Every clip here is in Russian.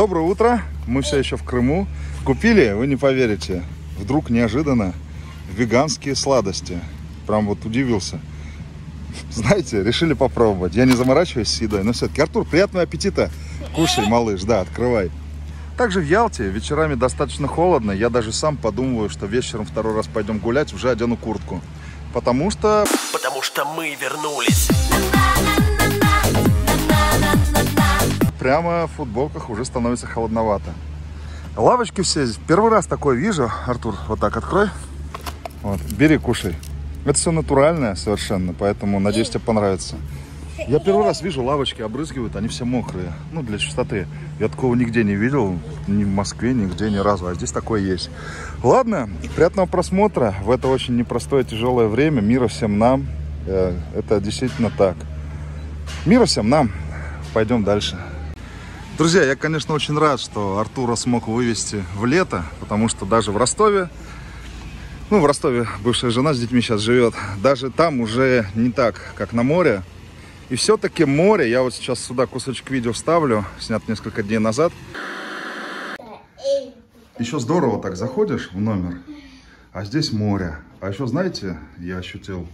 Доброе утро. Мы все еще в Крыму. Купили, вы не поверите, вдруг неожиданно веганские сладости. Прям вот удивился. Знаете, решили попробовать. Я не заморачиваюсь с едой, но все-таки. Артур, приятного аппетита. Кушай, малыш, да, открывай. Также в Ялте вечерами достаточно холодно. Я даже сам подумываю, что вечером второй раз пойдем гулять, уже одену куртку. Потому что... Потому что мы вернулись. Прямо в футболках уже становится холодновато. Лавочки все здесь. Первый раз такое вижу. Артур, вот так открой. Вот, бери, кушай. Это все натуральное совершенно, поэтому надеюсь, тебе понравится. Я первый раз вижу, лавочки обрызгивают, они все мокрые. Ну, для чистоты. Я такого нигде не видел, ни в Москве, нигде, ни разу. А здесь такое есть. Ладно, приятного просмотра. В это очень непростое, тяжелое время. Мира всем нам. Э, Это действительно так. Мира всем нам. Пойдем дальше. Друзья, я, конечно, очень рад, что Артура смог вывести в лето, потому что даже в Ростове, ну, в Ростове бывшая жена с детьми сейчас живет, даже там уже не так, как на море. И все-таки море, я вот сейчас сюда кусочек видео вставлю, снят несколько дней назад. Еще здорово так заходишь в номер, а здесь море. А еще, знаете, я ощутил,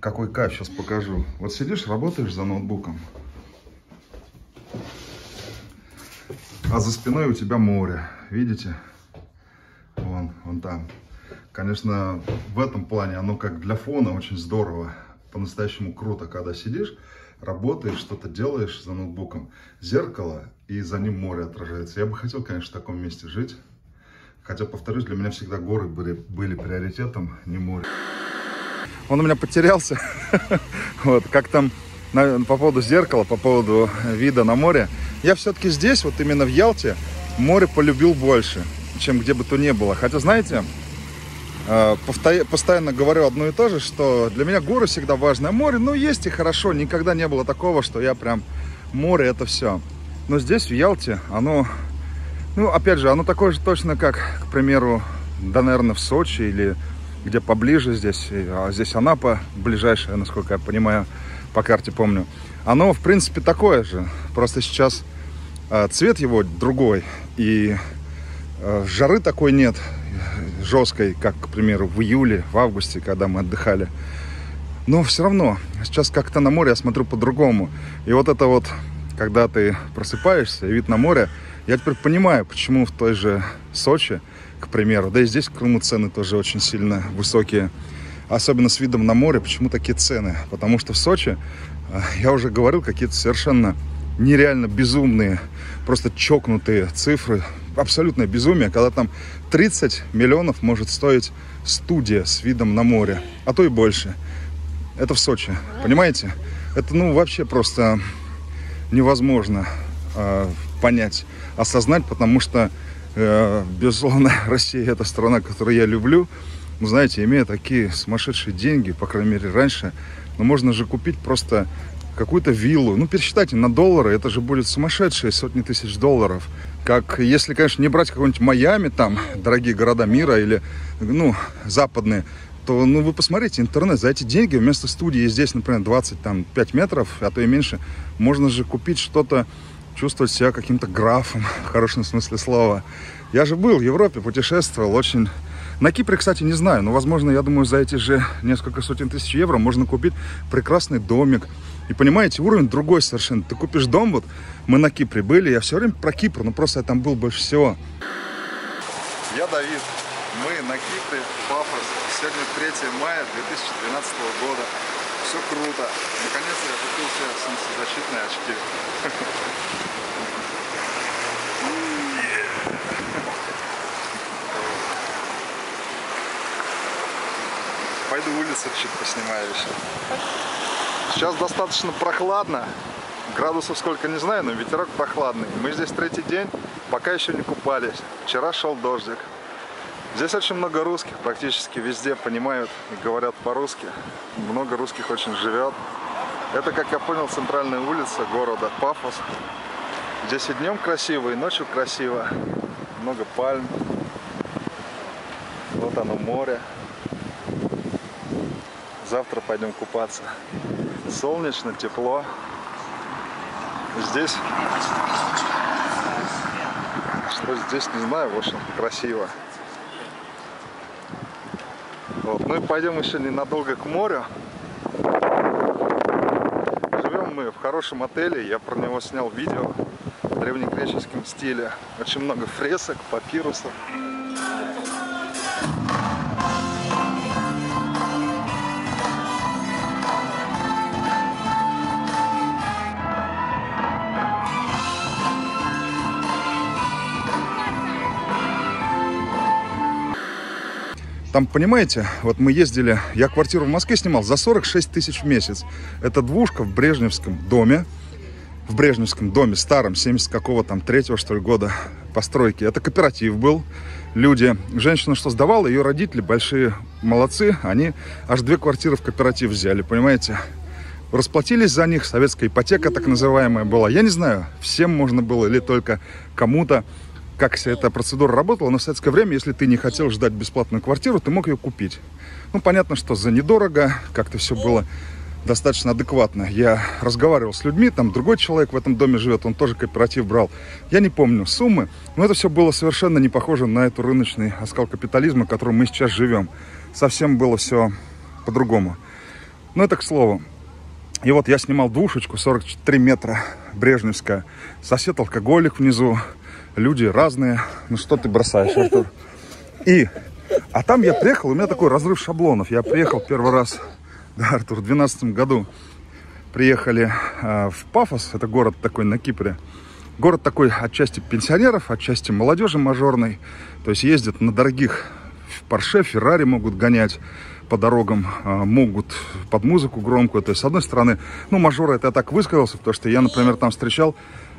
какой кайф, сейчас покажу. Вот сидишь, работаешь за ноутбуком, а за спиной у тебя море, видите? Вон, вон там. Конечно, в этом плане оно как для фона очень здорово. По-настоящему круто, когда сидишь, работаешь, что-то делаешь за ноутбуком. Зеркало, и за ним море отражается. Я бы хотел, конечно, в таком месте жить. Хотя, повторюсь, для меня всегда горы были, были приоритетом, не море. Он у меня потерялся. Вот, как там по поводу зеркала, по поводу вида на море. Я все-таки здесь, вот именно в Ялте, море полюбил больше, чем где бы то ни было. Хотя, знаете, э, постоянно говорю одно и то же, что для меня горы всегда важно. А море, ну, есть и хорошо. Никогда не было такого, что я прям море это все. Но здесь, в Ялте, оно, ну, опять же, оно такое же точно, как, к примеру, да, наверное, в Сочи или где поближе здесь, а здесь Анапа ближайшая, насколько я понимаю, по карте помню. Оно, в принципе, такое же. Просто сейчас э, цвет его другой, и э, жары такой нет жесткой, как, к примеру, в июле, в августе, когда мы отдыхали. Но все равно, сейчас как-то на море я смотрю по-другому. И вот это вот, когда ты просыпаешься, и вид на море, я теперь понимаю, почему в той же Сочи, к примеру, да и здесь в Крыму цены тоже очень сильно высокие, особенно с видом на море, почему такие цены? Потому что в Сочи, я уже говорил, какие-то совершенно нереально безумные, просто чокнутые цифры, абсолютное безумие, когда там 30 миллионов может стоить студия с видом на море, а то и больше. Это в Сочи, понимаете? Это, ну, вообще просто невозможно э, понять, осознать, потому что, э, безусловно, Россия это страна, которую я люблю. Ну, знаете, имея такие сумасшедшие деньги, по крайней мере, раньше, ну, можно же купить просто какую-то виллу. Ну, пересчитайте на доллары, это же будет сумасшедшие сотни тысяч долларов. Как, если, конечно, не брать какой-нибудь Майами, там, дорогие города мира или, ну, западные, то, ну, вы посмотрите, интернет, за эти деньги вместо студии здесь, например, 25 метров, а то и меньше, можно же купить что-то, чувствовать себя каким-то графом, в хорошем смысле слова. Я же был в Европе, путешествовал, очень... На Кипре, кстати, не знаю, но, возможно, я думаю, за эти же несколько сотен тысяч евро можно купить прекрасный домик. И понимаете, уровень другой совершенно. Ты купишь дом, вот мы на Кипре были, я все время про Кипр, но просто я там был больше всего. Я Давид, мы на Кипре, Пафос. Сегодня 3 мая 2012 года. Все круто. Наконец-то я купил себе солнцезащитные очки. Пойду улицу чуть поснимаю еще. Сейчас достаточно прохладно. Градусов сколько не знаю, но ветерок прохладный. Мы здесь третий день, пока еще не купались. Вчера шел дождик. Здесь очень много русских, практически везде понимают и говорят по-русски. Много русских очень живет. Это, как я понял, центральная улица города Пафос. Здесь и днем красиво, и ночью красиво. Много пальм. Вот оно море. Завтра пойдем купаться. Солнечно, тепло. Здесь Вот здесь, не знаю, в общем, красиво. Вот. Ну и пойдем еще ненадолго к морю. Живем мы в хорошем отеле, я про него снял видео в древнегреческом стиле. Очень много фресок, папирусов. Там, понимаете, вот мы ездили, я квартиру в Москве снимал за 46 тысяч в месяц. Это двушка в Брежневском доме, в Брежневском доме, старом, 70 какого там, третьего, что ли, года постройки. Это кооператив был. Люди, женщина, что сдавала, ее родители, большие молодцы, они аж две квартиры в кооператив взяли, понимаете? Расплатились за них, советская ипотека так называемая была. Я не знаю, всем можно было или только кому-то как вся эта процедура работала, но в советское время, если ты не хотел ждать бесплатную квартиру, ты мог ее купить. Ну, понятно, что за недорого, как-то все было достаточно адекватно. Я разговаривал с людьми, там другой человек в этом доме живет, он тоже кооператив брал. Я не помню суммы, но это все было совершенно не похоже на эту рыночный оскал капитализма, в котором мы сейчас живем. Совсем было все по-другому. Но это к слову. И вот я снимал двушечку, 43 метра, Брежневская. Сосед алкоголик внизу, люди разные. Ну что ты бросаешь, Артур? И, а там я приехал, у меня такой разрыв шаблонов. Я приехал первый раз, да, Артур, в 2012 году. Приехали э, в Пафос, это город такой на Кипре. Город такой отчасти пенсионеров, отчасти молодежи мажорной. То есть ездят на дорогих Порше, Феррари могут гонять по дорогам, а, могут под музыку громкую. То есть, с одной стороны, ну, мажоры, это я так высказался, потому что я, например, там встречал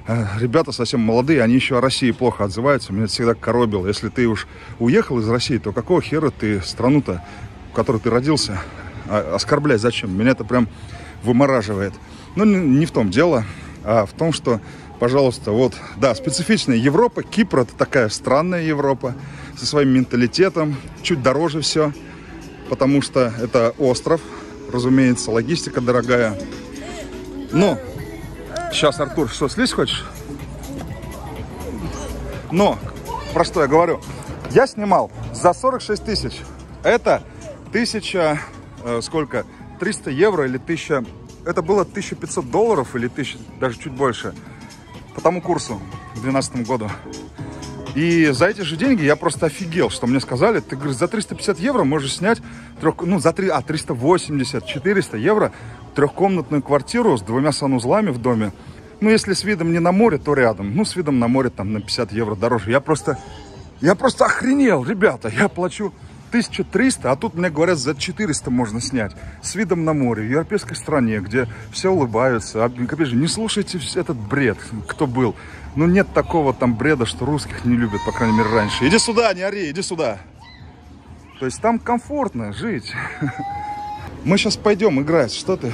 ребята совсем молодые, они еще о России плохо отзываются. Меня это всегда коробило. Если ты уж уехал из России, то какого хера ты страну-то, в которой ты родился, а, оскорблять зачем? Меня это прям вымораживает. Но не в том дело, а в том, что, пожалуйста, вот, да, специфичная Европа, Кипр это такая странная Европа со своим менталитетом, чуть дороже все, потому что это остров, разумеется, логистика дорогая. Но Сейчас, Артур, что, слезть хочешь? Но, про что я говорю? Я снимал за 46 тысяч. Это тысяча, э, сколько? 300 евро или 1000... Это было 1500 долларов или 1000, даже чуть больше. По тому курсу в 2012 году. И за эти же деньги я просто офигел, что мне сказали, ты, говоришь, за 350 евро можешь снять, трех, ну, за 3, а, 380, 400 евро трехкомнатную квартиру с двумя санузлами в доме. Ну, если с видом не на море, то рядом. Ну, с видом на море там на 50 евро дороже. Я просто, я просто охренел, ребята. Я плачу 1300, а тут мне говорят, за 400 можно снять. С видом на море, в европейской стране, где все улыбаются. Опять же, не слушайте этот бред, кто был. Ну, нет такого там бреда, что русских не любят, по крайней мере, раньше. Иди сюда, не ори, иди сюда. То есть там комфортно жить. Мы сейчас пойдем играть. Что ты?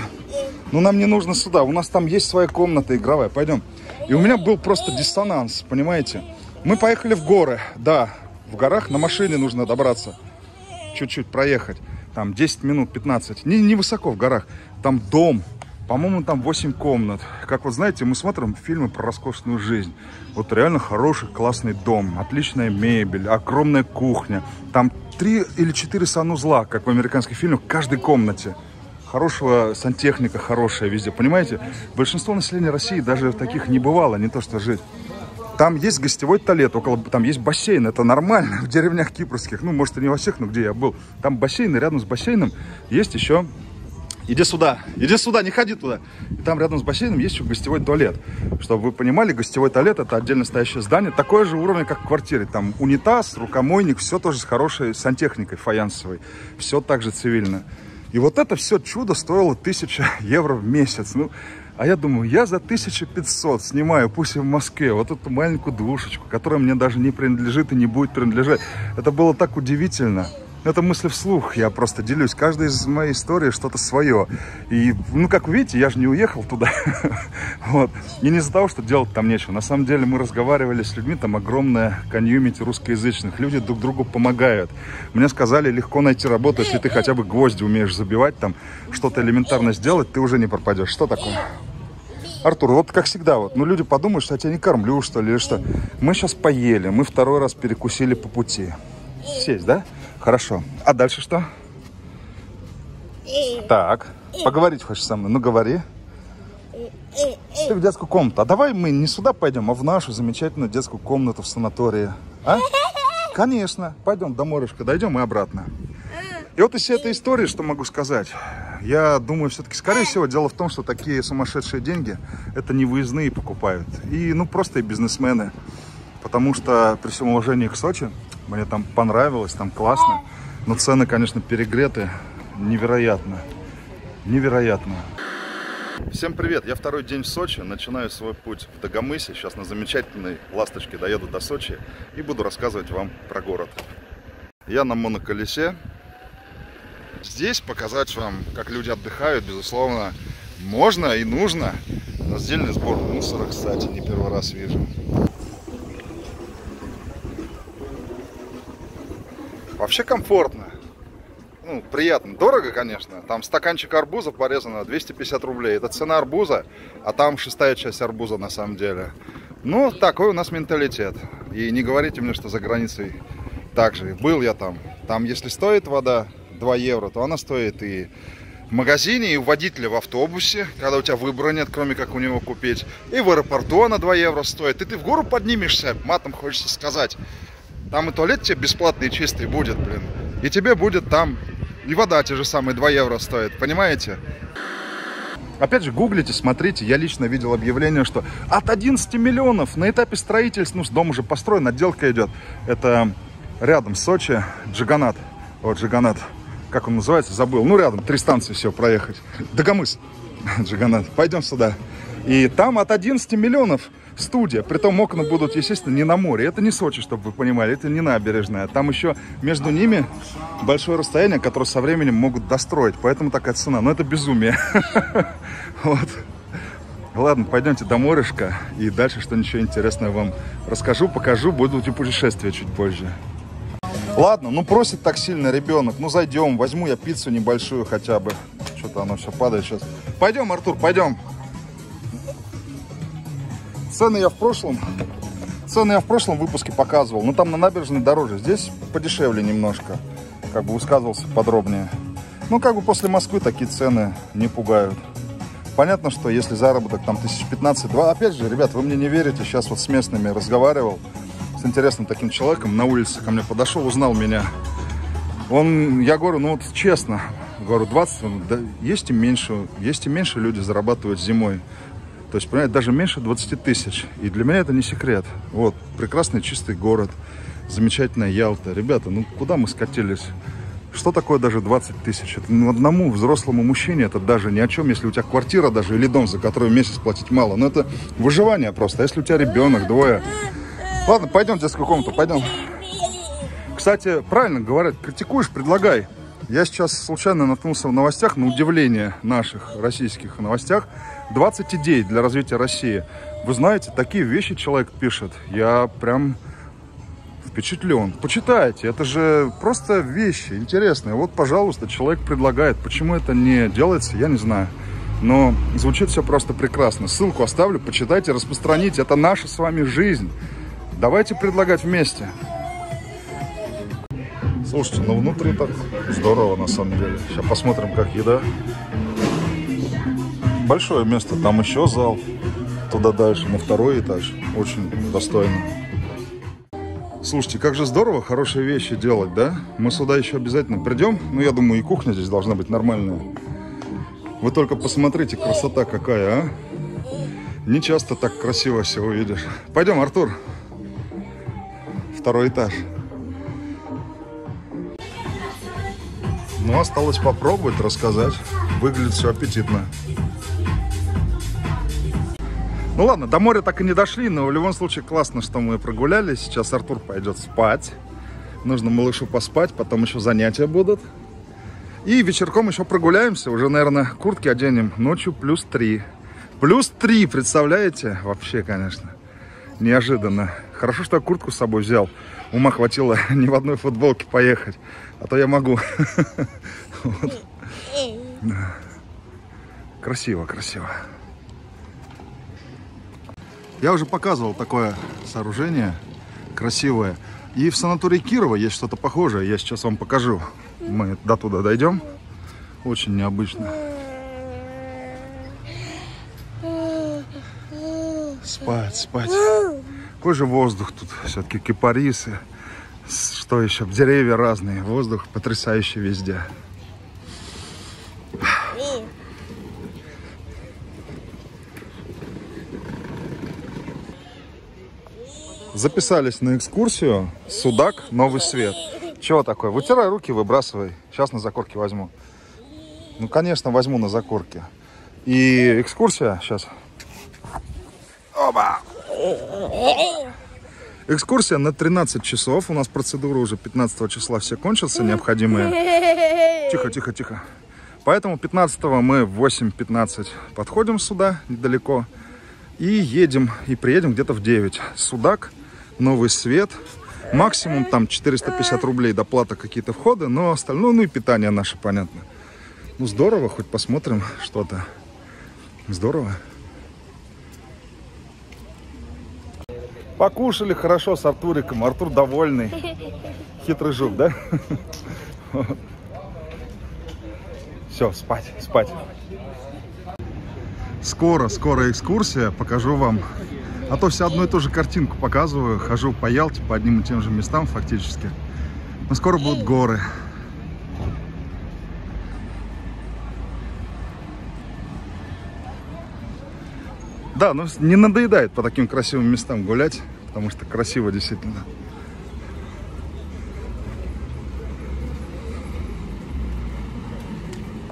Ну, нам не нужно сюда. У нас там есть своя комната игровая. Пойдем. И у меня был просто диссонанс, понимаете? Мы поехали в горы. Да, в горах на машине нужно добраться. Чуть-чуть проехать. Там 10 минут, 15. Не, не высоко в горах. Там дом. По-моему, там 8 комнат. Как вот знаете, мы смотрим фильмы про роскошную жизнь. Вот реально хороший, классный дом. Отличная мебель, огромная кухня. Там три или четыре санузла, как в американских фильмах, в каждой комнате. Хорошего сантехника, хорошая везде, понимаете? Большинство населения России даже таких не бывало, не то что жить. Там есть гостевой туалет, около, там есть бассейн, это нормально в деревнях кипрских, ну, может, и не во всех, но где я был. Там бассейн, и рядом с бассейном есть еще Иди сюда, иди сюда, не ходи туда. И там рядом с бассейном есть еще гостевой туалет. Чтобы вы понимали, гостевой туалет это отдельно стоящее здание, такое же уровня, как в квартире. Там унитаз, рукомойник, все тоже с хорошей сантехникой фаянсовой. Все так же цивильно. И вот это все чудо стоило 1000 евро в месяц. Ну, а я думаю, я за 1500 снимаю, пусть и в Москве, вот эту маленькую двушечку, которая мне даже не принадлежит и не будет принадлежать. Это было так удивительно. Это мысли вслух, я просто делюсь. Каждая из моей истории что-то свое. И, ну, как вы видите, я же не уехал туда. вот. И не из-за того, что делать там нечего. На самом деле мы разговаривали с людьми, там огромная комьюнити русскоязычных. Люди друг другу помогают. Мне сказали, легко найти работу, если ты хотя бы гвозди умеешь забивать, там что-то элементарно сделать, ты уже не пропадешь. Что такое? Артур, вот как всегда, вот, ну люди подумают, что я тебя не кормлю, что ли, или что. Мы сейчас поели, мы второй раз перекусили по пути. Сесть, да? Хорошо. А дальше что? Так, поговорить хочешь со мной? Ну, говори. Ты в детскую комнату. А давай мы не сюда пойдем, а в нашу замечательную детскую комнату в санатории. А? Конечно. Пойдем до морюшка, дойдем и обратно. И вот из всей этой истории, что могу сказать, я думаю, все-таки, скорее всего, дело в том, что такие сумасшедшие деньги, это не выездные покупают. И, ну, просто и бизнесмены. Потому что, при всем уважении к Сочи, мне там понравилось, там классно. Но цены, конечно, перегреты невероятно. Невероятно. Всем привет! Я второй день в Сочи, начинаю свой путь в Дагомысе. Сейчас на замечательной ласточке доеду до Сочи и буду рассказывать вам про город. Я на моноколесе. Здесь показать вам, как люди отдыхают, безусловно, можно и нужно. Раздельный сбор мусора, кстати, не первый раз вижу. Вообще комфортно ну, приятно. Дорого, конечно. Там стаканчик арбуза порезано 250 рублей. Это цена арбуза, а там шестая часть арбуза на самом деле. Ну, такой у нас менталитет. И не говорите мне, что за границей так же. Был я там. Там, если стоит вода 2 евро, то она стоит и в магазине, и у водителя в автобусе, когда у тебя выбора нет, кроме как у него купить. И в аэропорту она 2 евро стоит. И ты в гору поднимешься, матом хочется сказать. Там и туалет тебе бесплатный чистый будет, блин. И тебе будет там и вода те же самые 2 евро стоит, понимаете? Опять же, гуглите, смотрите. Я лично видел объявление, что от 11 миллионов на этапе строительства, ну, дом уже построен, отделка идет. Это рядом Сочи, Джиганат. Вот Джиганат, как он называется, забыл. Ну, рядом, три станции все проехать. Дагомыс, Джиганат. Пойдем сюда. И там от 11 миллионов студия. Притом окна будут, естественно, не на море. Это не Сочи, чтобы вы понимали, это не набережная. Там еще между ними большое расстояние, которое со временем могут достроить. Поэтому такая цена. Но это безумие. Вот. Ладно, пойдемте до морышка. И дальше что-нибудь интересное вам расскажу, покажу. Будут и путешествия чуть позже. Ладно, ну просит так сильно ребенок. Ну зайдем, возьму я пиццу небольшую хотя бы. Что-то оно все падает сейчас. Пойдем, Артур, пойдем. Цены я в прошлом цены я в прошлом выпуске показывал. Но там на набережной дороже. Здесь подешевле немножко. Как бы высказывался подробнее. Ну, как бы после Москвы такие цены не пугают. Понятно, что если заработок там тысяч 15-2... Опять же, ребят, вы мне не верите. Сейчас вот с местными разговаривал. С интересным таким человеком. На улице ко мне подошел, узнал меня. Он, я говорю, ну вот честно, говорю, 20, да, есть и меньше, есть и меньше люди зарабатывают зимой. То есть, понимаете, даже меньше 20 тысяч. И для меня это не секрет. Вот, прекрасный чистый город, замечательная Ялта. Ребята, ну куда мы скатились? Что такое даже 20 тысяч? Это ну, одному взрослому мужчине это даже ни о чем, если у тебя квартира даже или дом, за который месяц платить мало. Но это выживание просто. А если у тебя ребенок, двое. Ладно, пойдем в детскую комнату, пойдем. Кстати, правильно говорят, критикуешь, предлагай. Я сейчас случайно наткнулся в новостях, на удивление наших российских новостях, 20 идей для развития России. Вы знаете, такие вещи человек пишет. Я прям впечатлен. Почитайте, это же просто вещи интересные. Вот, пожалуйста, человек предлагает. Почему это не делается, я не знаю. Но звучит все просто прекрасно. Ссылку оставлю, почитайте, распространите. Это наша с вами жизнь. Давайте предлагать вместе. Слушайте, ну внутри так здорово на самом деле. Сейчас посмотрим, как еда. Большое место, там еще зал. Туда дальше, на второй этаж. Очень достойно. Слушайте, как же здорово хорошие вещи делать, да? Мы сюда еще обязательно придем. Ну, я думаю, и кухня здесь должна быть нормальная. Вы только посмотрите, красота какая, а? Не часто так красиво все увидишь. Пойдем, Артур. Второй этаж. Ну, осталось попробовать, рассказать. Выглядит все аппетитно. Ну ладно, до моря так и не дошли, но в любом случае классно, что мы прогулялись. Сейчас Артур пойдет спать. Нужно малышу поспать, потом еще занятия будут. И вечерком еще прогуляемся, уже, наверное, куртки оденем. Ночью плюс 3. Плюс 3, представляете? Вообще, конечно, неожиданно. Хорошо, что я куртку с собой взял. Ума хватило ни в одной футболке поехать. А то я могу. Красиво, красиво. Я уже показывал такое сооружение красивое. И в санатории Кирова есть что-то похожее. Я сейчас вам покажу. Мы до туда дойдем. Очень необычно. Спать, спать. Какой же воздух тут. Все-таки кипарисы. Что еще? Деревья разные. Воздух потрясающий везде. Записались на экскурсию Судак Новый Свет. Чего такое? Вытирай руки, выбрасывай. Сейчас на закорке возьму. Ну, конечно, возьму на закорке. И экскурсия сейчас. Оба! Экскурсия на 13 часов. У нас процедура уже 15 числа все кончатся, необходимые. Тихо, тихо, тихо. Поэтому 15 мы в 8.15 подходим сюда, недалеко. И едем, и приедем где-то в 9. Судак, новый свет. Максимум там 450 рублей доплата какие-то входы, но остальное, ну и питание наше, понятно. Ну здорово, хоть посмотрим что-то. Здорово. Покушали хорошо с Артуриком. Артур довольный. Хитрый жук, да? Все, спать, спать. Скоро, скоро экскурсия. Покажу вам. А то все одну и ту же картинку показываю. Хожу по Ялте, по одним и тем же местам фактически. Но скоро будут горы. Да, ну не надоедает по таким красивым местам гулять, потому что красиво действительно.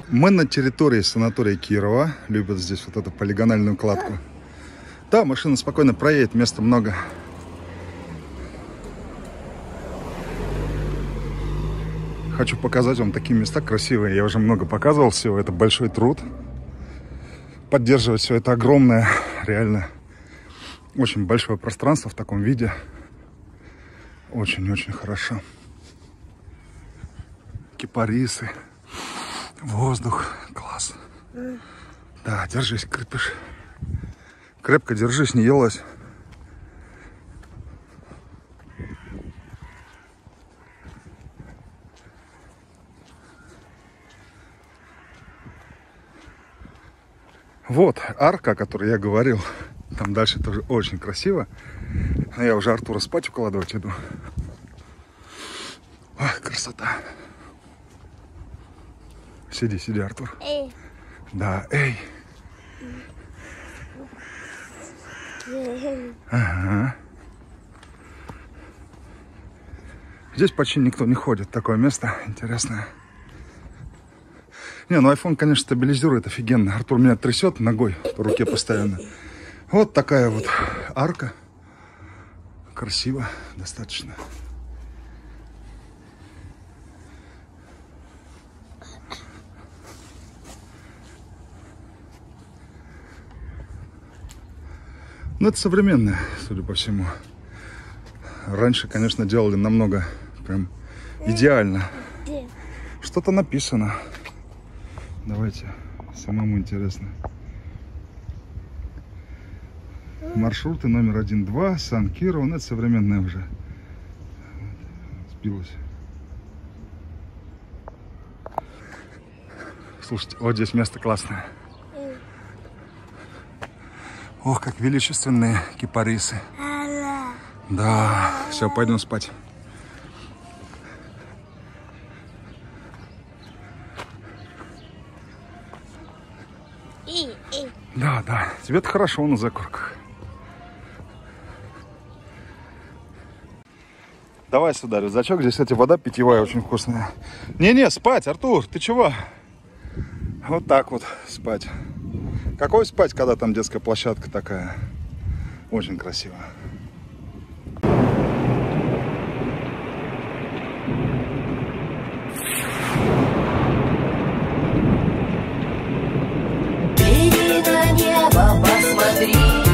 Мы на территории санатория Кирова. Любят здесь вот эту полигональную кладку. Да, машина спокойно проедет, места много. Хочу показать вам такие места красивые. Я уже много показывал всего. Это большой труд. Поддерживать все это огромное, реально очень большое пространство в таком виде. Очень-очень хорошо. Кипарисы. Воздух. Класс. Да, держись, крепыш. Крепко держись, не елась. Вот арка, о которой я говорил. Там дальше тоже очень красиво. А я уже Артура спать укладывать иду. Ой, красота. Сиди, сиди, Артур. Эй. Да, эй. Ага. Здесь почти никто не ходит. Такое место интересное. Не, ну iPhone, конечно, стабилизирует офигенно. Артур меня трясет ногой по руке постоянно. Вот такая вот арка. Красиво достаточно. Ну, это современное, судя по всему. Раньше, конечно, делали намного прям идеально. Что-то написано. Давайте, самому интересно. Маршруты номер один, два, Сан-Киров. Ну, это современное уже. Сбилось. Слушайте, вот здесь место классное. Ох, как величественные кипарисы. Да, все, пойдем спать. И, и. Да, тебе-то хорошо на закорках. Давай сюда рюкзачок, здесь, кстати, вода питьевая очень вкусная. Не-не, спать, Артур, ты чего? Вот так вот спать. Какой спать, когда там детская площадка такая? Очень красиво. Иди небо, посмотри,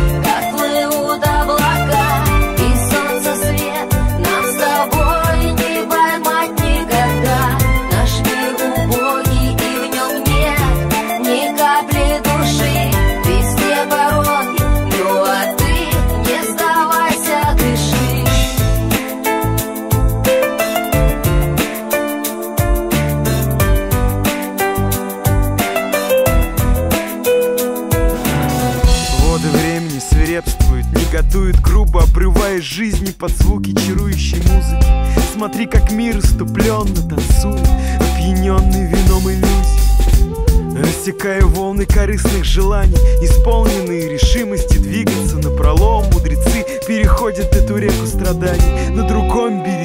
Смотри, как мир иступленно танцует Опьяненный вином иллюзий Рассекая волны корыстных желаний. Исполненные решимости двигаться на пролом Мудрецы переходят эту реку страданий. На другом берегу